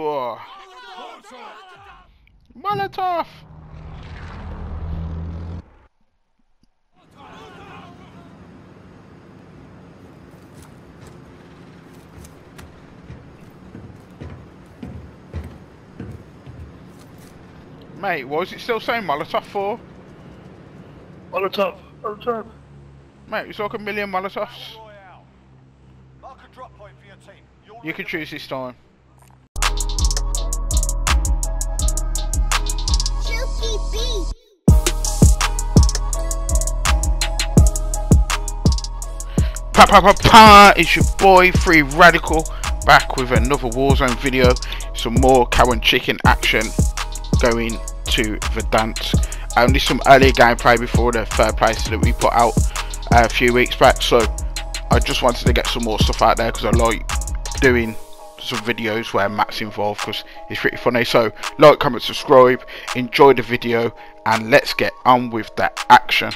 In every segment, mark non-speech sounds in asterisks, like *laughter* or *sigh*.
Oh. Molotov! Mate, what was it still saying Molotov for? Molotov, Molotov. Mate, it's like a million Molotovs. Mark a drop point for your team. You'll You can choose this time. Pa pa pa pa! It's your boy Free Radikal back with another Warzone video. Some more cow and chicken action going to Verdansk. Um, this is some earlier gameplay before the third place that we put out uh, a few weeks back. So I just wanted to get some more stuff out there because I like doing some videos where Matt's involved because it's pretty funny. So like, comment, subscribe, enjoy the video, and let's get on with that action.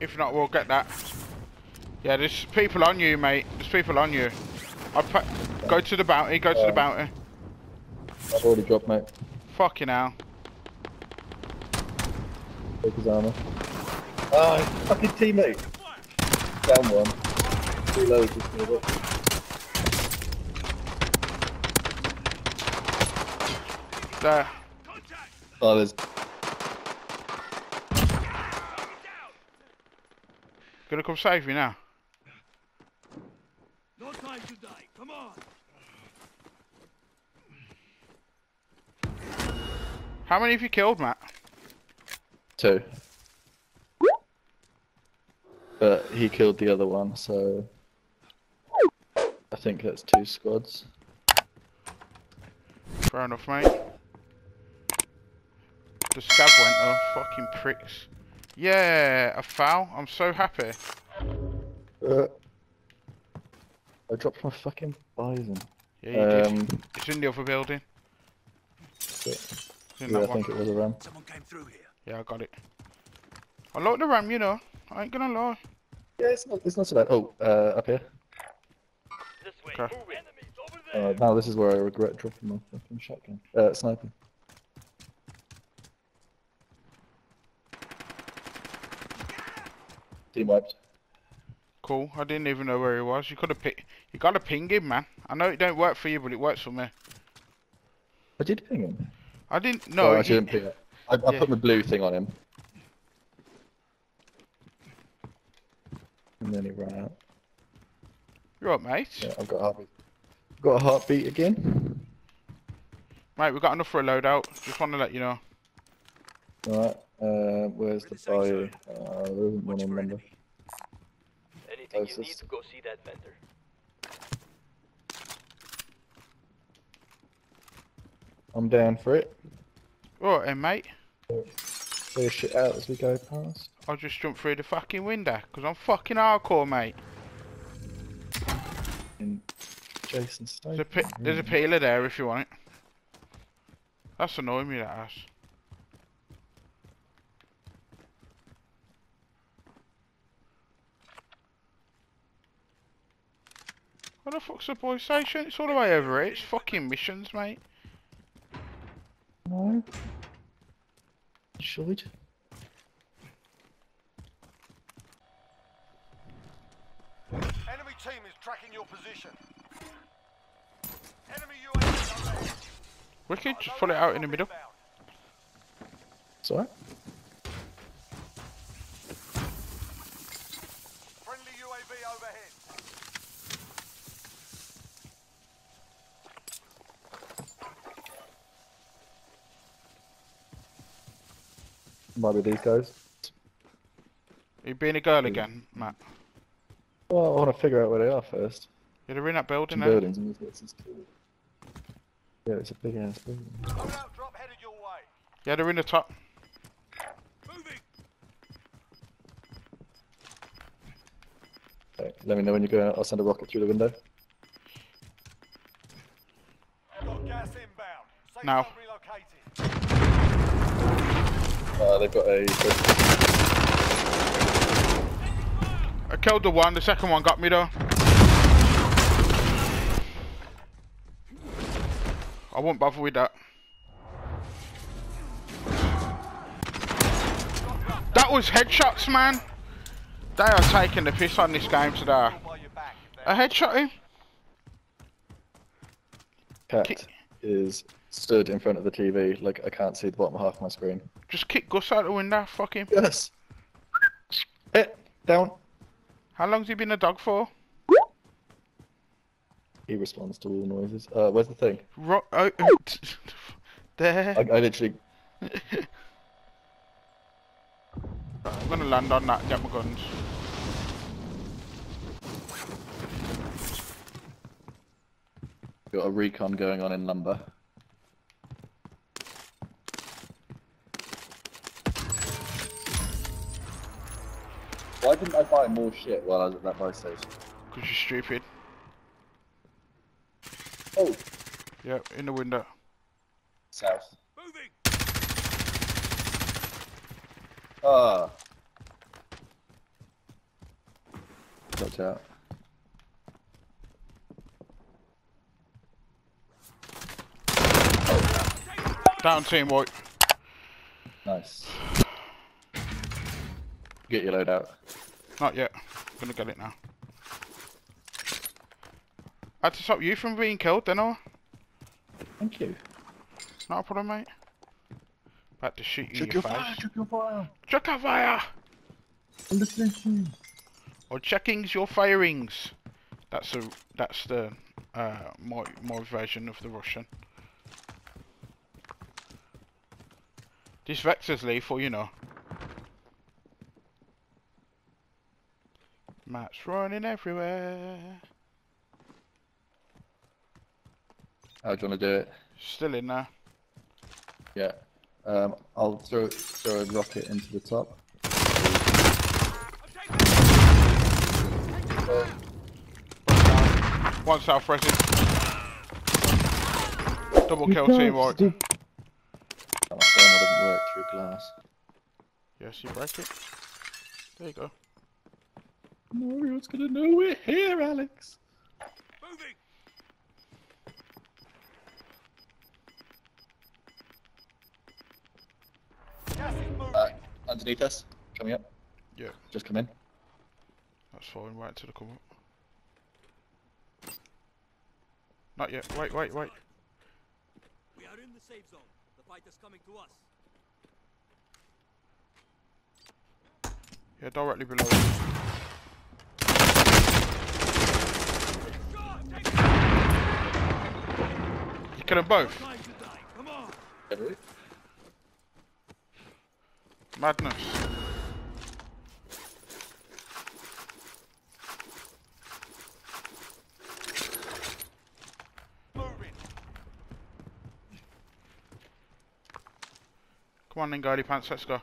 If not, we'll get that. Yeah, there's people on you, mate. There's people on you. I go to the bounty. Go to the bounty. I've already dropped, mate. Fucking hell. Take his armor. Ah, fucking teammate. Down one. Reload just move up. There. Oh, there's. Gonna come save me now. No time to die. Come on. How many have you killed, Matt? Two. But he killed the other one, so. I think that's two squads. Fair enough, mate. The scab went, oh, fucking pricks. Yeah, a foul. I'm so happy. Uh, I dropped my fucking bison. Yeah, you did. Um, It's in the other building. shit. It's in yeah, I one. think it was a ram. Someone came through here. Yeah, I got it. I like the ram, you know. I ain't gonna lie. Yeah, it's not, it's not so bad. Oh, uh, up here. This way. Okay. Move it. Enemies over there. Uh, now this is where I regret dropping my fucking shotgun. Uh, sniper. Team wiped. Cool. I didn't even know where he was. You could have picked. You gotta ping him, man. I know it don't work for you, but it works for me. I did ping him. I didn't No, know. I didn't ping it. I, I Yeah. put my blue thing on him. And then he ran out. You're up, mate. Yeah, I've got a heartbeat. Got a heartbeat again. Mate, we've got enough for a loadout. Just want to let you know. Alright, uh, where's the Where'd it say, bio? sir? Uh, there isn't one Watch on number. Anything you Closest. need, go see that vendor. I'm down for it. Alright, then, mate. Clear shit out as we go past. I'll just jump through the fucking window. Because I'm fucking hardcore, mate. In Jason There's a, Statham. there's a peeler there if you want it. That's annoying me, that ass. What the fuck's the boy station? It's all the way over here. It's fucking missions, mate. No. Should. Enemy team is tracking your position. Enemy UAV overhead. Wicked, just pull it out in the middle. Sorry? Friendly UAV overhead. Might be these guys. You being a girl hmm. again, Matt. Well, I want to figure out where they are first. Yeah, they're in that building Some there. buildings and these places too. Yeah, it's a big ass building. Loadout drop headed your way. Yeah, they're in the top. Moving. Okay, let me know when you're going out. I'll send a rocket through the window. Got gas inbound. Safe Now. Uh, they've got a. I killed the one, the second one got me though. I won't bother with that. That was headshots, man. They are taking the piss on this game today. While you're back, if A headshot him? Cat is stood in front of the TV, like I can't see the bottom half of my screen. Just kick Gus out the window, fuck him. Yes. Hit down. How long's he been a dog for? He responds to all noises. Uh, where's the thing? Ro- oh, *laughs* there. I, I literally. I'm gonna land on that get my guns. Got a recon going on in lumber. Why didn't I buy more shit while I was at that buy station? Because you're stupid. Oh, Yeah, in the window. south. Moving. Ah. Watch out. Down team white. Nice. Get your load out. Not yet. Gonna get it now. I had to stop you from being killed, didn't I? Thank you. Not a problem, mate. About to shoot you Check in your your fire, face. check your fire. Check your fire! I'm listening to you. Or checkings your firings. That's the that's the uh my my version of the Russian. This vector's lethal, you know. Maps running everywhere. How do you want to do it? Still in there. Yeah. Um, I'll throw throw a rocket into the top. One south resin. Double kill team white. Oh, thermal doesn't work through glass. Yes, you break it. There you go. Mario's gonna know we're here, Alex. Moving. Gas is moving. Uh, underneath us, coming up. Yeah. Just come in. That's fine, wait until they come up. Not yet, wait, wait, wait. We are in the safe zone. The fight is coming to us. Yeah, directly below. us. You kill them both? Madness. Come on then, Guardy Pants, let's go.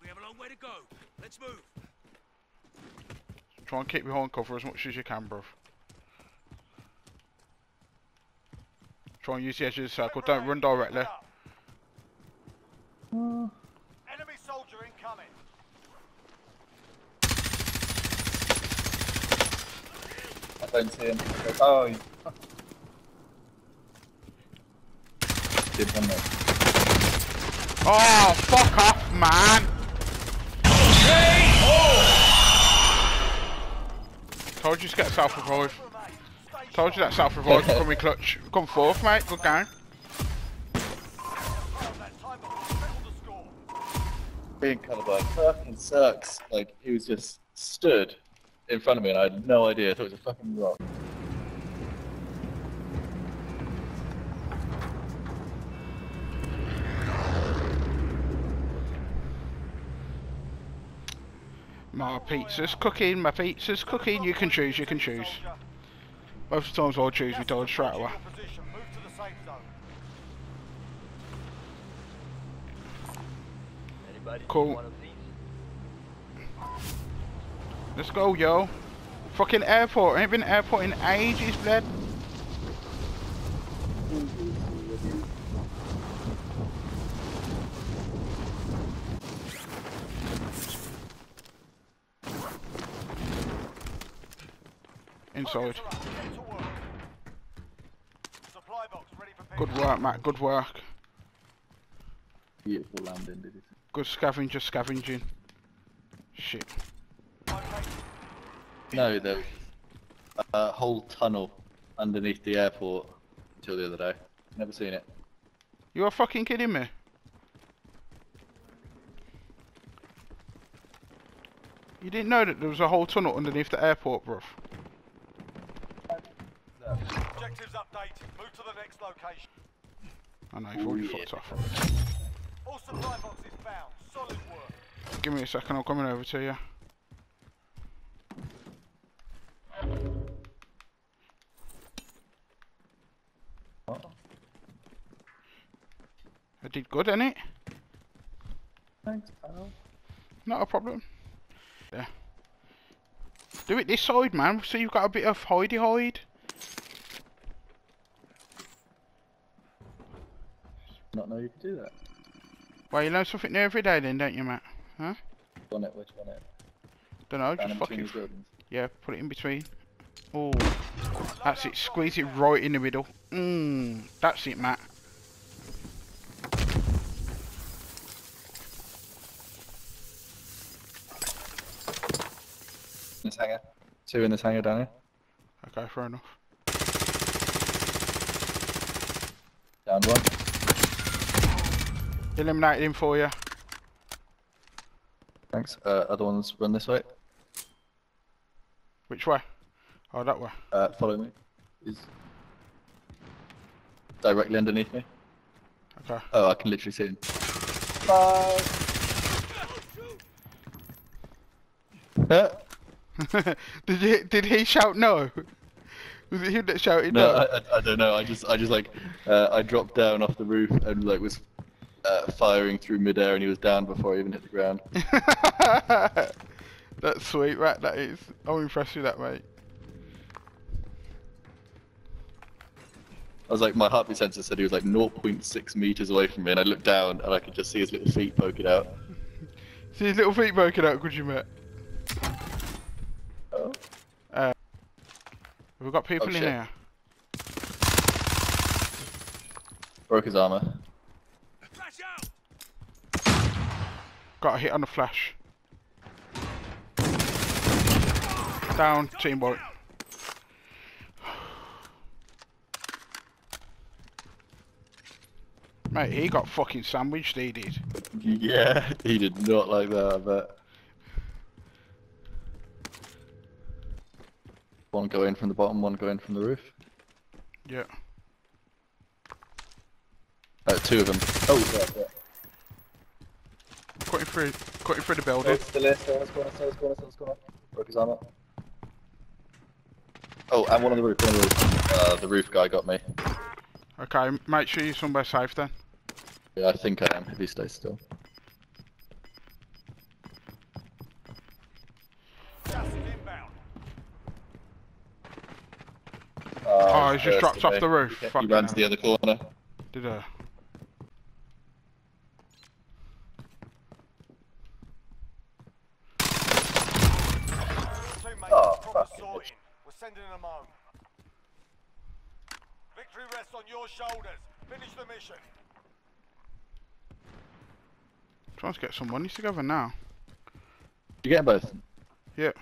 We have a long way to go. Let's move. Try and keep behind cover as much as you can, bruv. Try and use the edge of the circle, don't run directly. Enemy soldier incoming. I don't see him. Oh. Did one there. Oh, fuck off, man! Told you to get self-revive. Told you that self-revive will come in clutch. Come fourth, mate. Good game. Being. Being colorblind fucking sucks. Like, he was just stood in front of me and I had no idea. I thought it was a fucking rock. My pizza's cooking, my pizza's cooking. You can choose, you can choose. Most of the times I'll choose, we dodge straight away. Move to the safe zone. Cool. Let's go, yo. Fucking airport. Ain't been airport in ages, blood. Inside. Get to work. supply box ready for Good work, Matt. Good work. Beautiful landing, did you see? Good scavenger scavenging. Shit. No, there was uh, a whole tunnel underneath the airport until the other day. Never seen it. You are fucking kidding me? You didn't know that there was a whole tunnel underneath the airport, bruv. Objectives updated. Move to the next location. I know, you've already yeah. fucked off. All supply boxes found. Solid work. Give me a second, I'm coming over to you. I did good, innit? Thanks, pal. Not a problem. Yeah. Do it this side, man, so you've got a bit of hidey hide. Not know you could do that. Well, you learn something new every day then, don't you, Matt? Huh? One it, which one it? Don't know, just in fuck between it. these buildings. Yeah, put it in between. Oh, that's it. Squeeze it right in the middle. Mmm, that's it, Matt. In this hangar. Two in this hangar down here. Okay, fair enough. Down one. Eliminated him for you. Thanks. Uh, other ones run this way. Which way? Oh, that way. Uh, follow me. He's directly underneath me. Okay. Oh, I can literally see him. Bye. Uh, *laughs* did he? Did he shout no? Was it him that shouted no, no? I, I, I don't know. I just, I just like, uh, I dropped down off the roof and like was uh, firing through midair, and he was down before I even hit the ground. *laughs* That's sweet, right? That is. I'm impressed with that, mate. I was like, my heartbeat sensor said he was like 0.6 meters away from me, and I looked down and I could just see his little feet poking out. *laughs* See his little feet poking out, could you, mate? Oh. We've got people Oh, in shit. here. Broke his armor. Flash out! Got a hit on the flash. Down, team boy. Mate, he got fucking sandwiched, he did. Yeah, he did not like that. I bet. One going from the bottom, one going from the roof. Yeah. Uh, two of them. Oh, yeah, yeah. Cutting through, cutting through the building. still there, still there, still there, still there, still there, still there. Broke his armor. Oh, and one on the roof, one on the roof. Uh, the roof guy got me. Okay, make sure you're somewhere safe then. Yeah, I think I am, if he stays still. Gas. Oh, he's just dropped off the roof. He Fucking ran to the other corner. Did I? On your shoulders. Finish the mission. Trying to get some money together now. You get both? Yeah.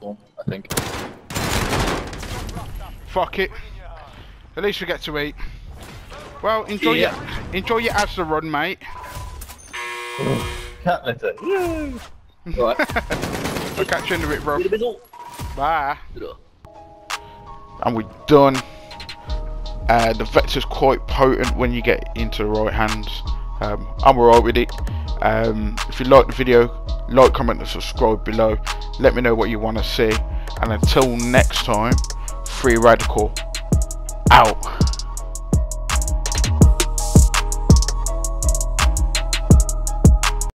One, I think. Fuck it. In your home. At least we get to eat. Well, enjoy Yeah. your enjoy your Asda run, mate. Cat litter. *laughs* Right. I'll catch you in a bit, bro. Bye. And we're done. Uh, the vector's quite potent when you get into the right hands. Um, I'm alright with it. Um, if you like the video, like, comment, and subscribe below. Let me know what you want to see. And until next time, Free Radikal out.